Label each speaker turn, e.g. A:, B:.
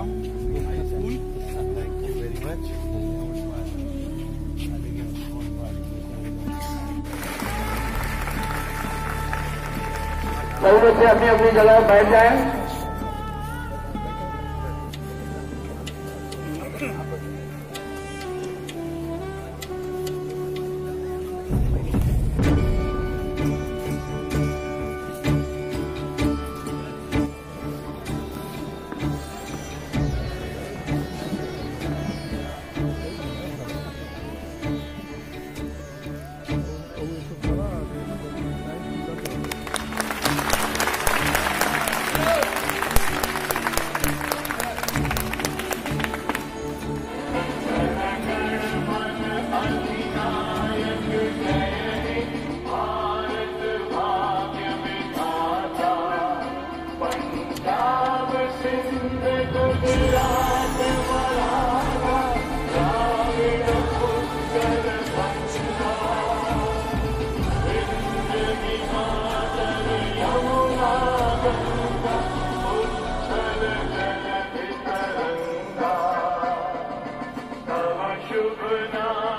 A: welcome. Thank you very much. सब बच्चे अपनी अपनी जगह बैठ जाएं। शुभ नाम